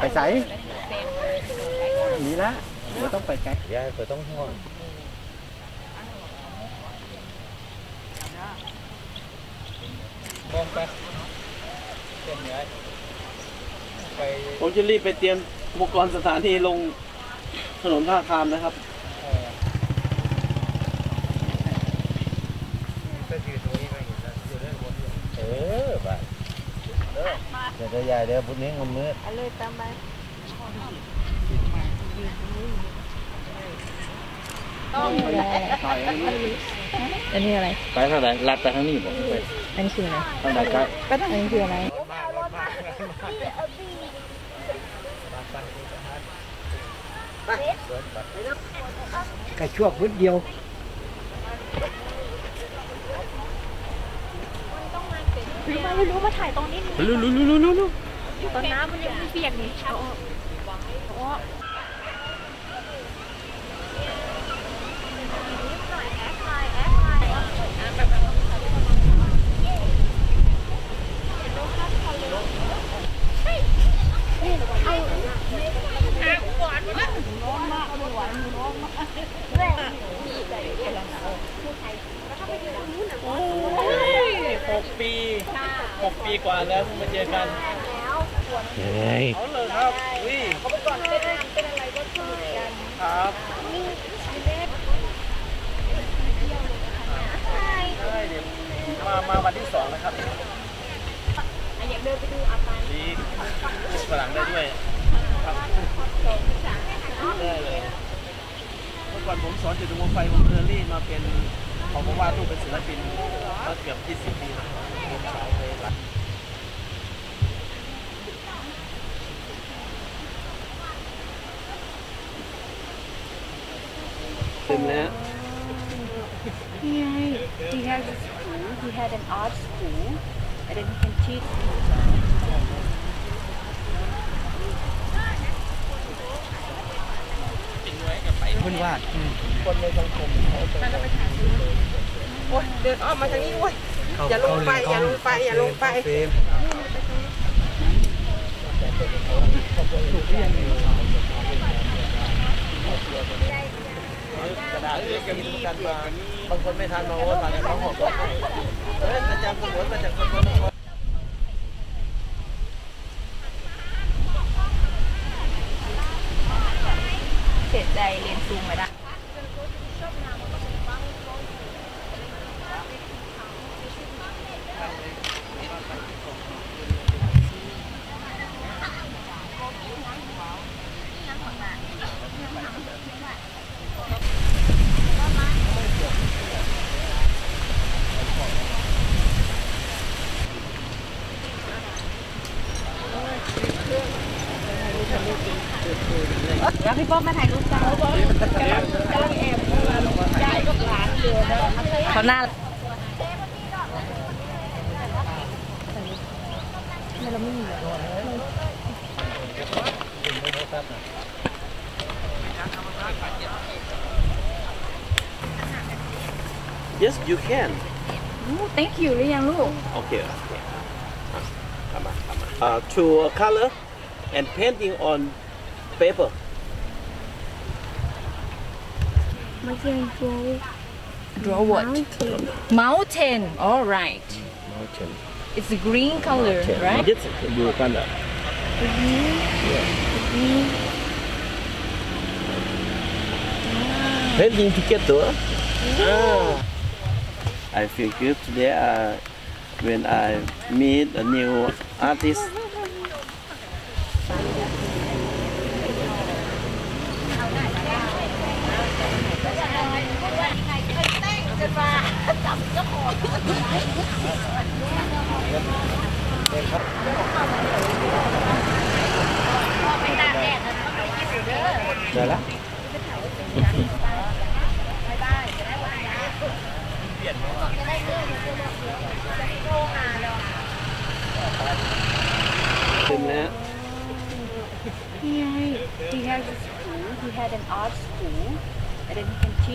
ไปใส่หนีละเดี๋ยวต้องไปไกลยายเปิดต้องห่วงมองไปเส้นย้ายไปผมจะรีบไปเตรียมอุปกรณ์สถานที่ลงถนนท่าคามนะครับ เอ่อก็อยู่ตรงนี้ก็เห็นแล้วอยู่ด้านบนอยู่เออไปเด้อเดี๋ยวเดี๋ยวยายเดี๋ยวพรุ่งนี้มันมืดเอาเลยตามไปอันนี้อะไร ไปทางไหนลัดไปทางนี้บอกไปอันนี้คืออะไรทางไหนไกลอันนี้คืออะไรกระชั่วพุดเดียว รู้มาไม่รู้มาถ่ายตรงนี้นี่ลุลุลุลุลุลุตอนน้ำมันยังไม่เปียกนี่เอาออก 6 ปีกว่าแล้วมาเจอกันเฮ้ยเขาเลยครับวิ่งเขาไปก่อนเป็นอะไรก็คือกันครับนี่ชีเล็กใช่เดี๋ยวมามาวันที่สองนะครับอยากเดินไปดูอาการดีฝรั่งได้ด้วยครับได้เลยเมื่อก่อนผมสอนจุดดวงไฟผมเคอรี่มาเป็น ของผมวาดรูปเป็นศิลปินมาเกือบ 20 ปีแล้วผมสายเลยลักเต็มแล้วนี่ไง he has a school he had an art school and then he can teach เพื่อนวาดคนในสังคมเขาจะโอ้ยเดินอ้อมมาทางนี้โอ้ยอย่าลงไปอย่าลงไปอย่าลงไปเฟรมกระดาษเรียกกันมีกันมาบางคนไม่ทันมาว่าผ่านเขาหอบบอกเฮ้ยอาจารย์สมวนมาจากคนคนคน เสีย ซูมไม่ได้แล้วพี่ป๊อบมาถ่ายรูป เขาหน้า Yes you can thank you หรือยังลูก Okay okay อ่ะทำมาทำมา Uh, to color and painting on paper Draw. What? Mountain. Mountain. All right. Mountain. It's a green color, mountain. right? Yes, blue color. Green. Yeah. Green. Yeah. Ah. I feel good today uh, when I meet a new artist. Được lắm เต็มแล้วนี่ไง he has a school he had an art school and then he can teach